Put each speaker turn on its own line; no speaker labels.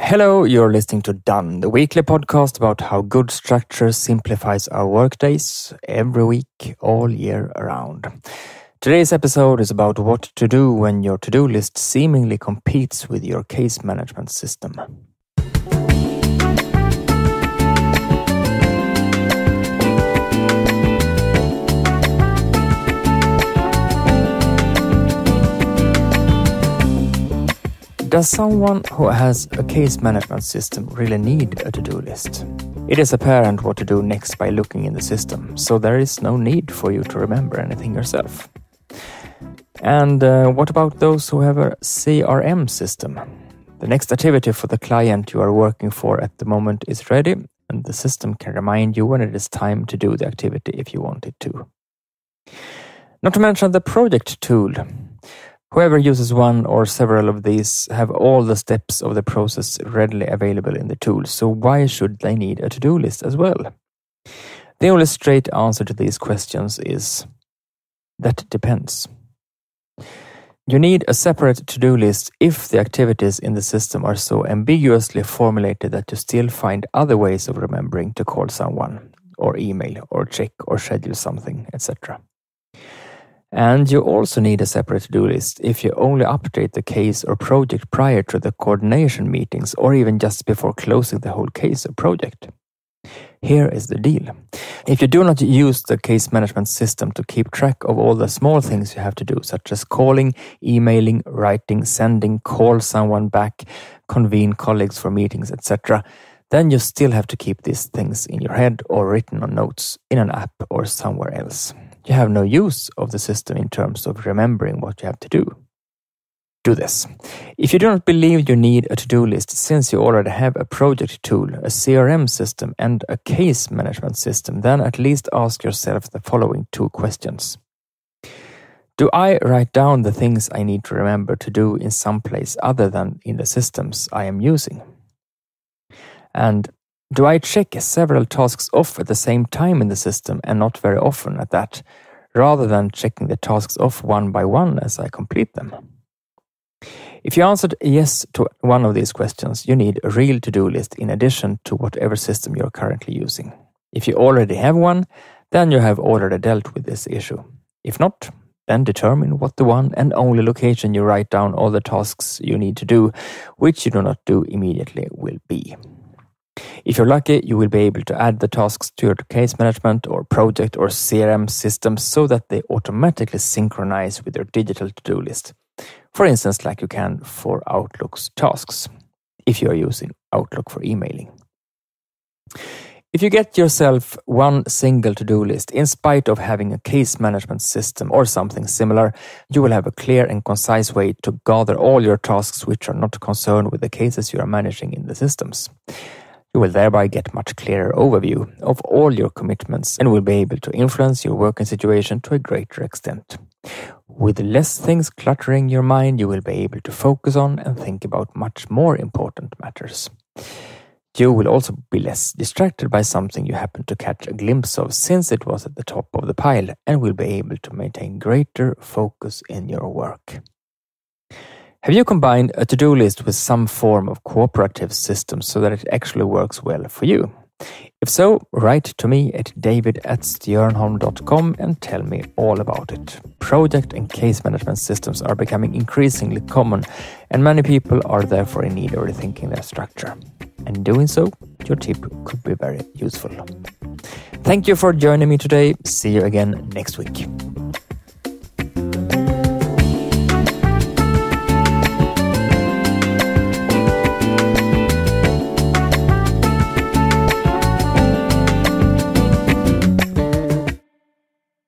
Hello, you're listening to Done, the weekly podcast about how good structure simplifies our workdays every week, all year around. Today's episode is about what to do when your to do list seemingly competes with your case management system. Does someone who has a case management system really need a to do list? It is apparent what to do next by looking in the system, so there is no need for you to remember anything yourself. And uh, what about those who have a CRM system? The next activity for the client you are working for at the moment is ready, and the system can remind you when it is time to do the activity if you want it to. Not to mention the project tool. Whoever uses one or several of these have all the steps of the process readily available in the tool, so why should they need a to-do list as well? The only straight answer to these questions is that depends. You need a separate to-do list if the activities in the system are so ambiguously formulated that you still find other ways of remembering to call someone, or email, or check, or schedule something, etc. And you also need a separate to-do list if you only update the case or project prior to the coordination meetings or even just before closing the whole case or project. Here is the deal. If you do not use the case management system to keep track of all the small things you have to do, such as calling, emailing, writing, sending, call someone back, convene colleagues for meetings, etc., then you still have to keep these things in your head or written on notes in an app or somewhere else you have no use of the system in terms of remembering what you have to do. Do this. If you do not believe you need a to do list since you already have a project tool, a CRM system, and a case management system, then at least ask yourself the following two questions. Do I write down the things I need to remember to do in some place other than in the systems I am using? And do I check several tasks off at the same time in the system and not very often at that, rather than checking the tasks off one by one as I complete them? If you answered yes to one of these questions, you need a real to do list in addition to whatever system you're currently using. If you already have one, then you have already dealt with this issue. If not, then determine what the one and only location you write down all the tasks you need to do, which you do not do immediately, will be. If you're lucky, you will be able to add the tasks to your case management or project or CRM system so that they automatically synchronize with your digital to-do list. For instance, like you can for Outlook's tasks, if you are using Outlook for emailing. If you get yourself one single to do list, in spite of having a case management system or something similar, you will have a clear and concise way to gather all your tasks which are not concerned with the cases you are managing in the systems. You will thereby get much clearer overview of all your commitments and will be able to influence your working situation to a greater extent. With less things cluttering your mind, you will be able to focus on and think about much more important matters. You will also be less distracted by something you happen to catch a glimpse of since it was at the top of the pile and will be able to maintain greater focus in your work. Have you combined a to-do list with some form of cooperative system so that it actually works well for you? If so, write to me at david at stiernholm.com and tell me all about it. Project and case management systems are becoming increasingly common, and many people are therefore in need of rethinking their structure. And doing so, your tip could be very useful. Thank you for joining me today. See you again next week.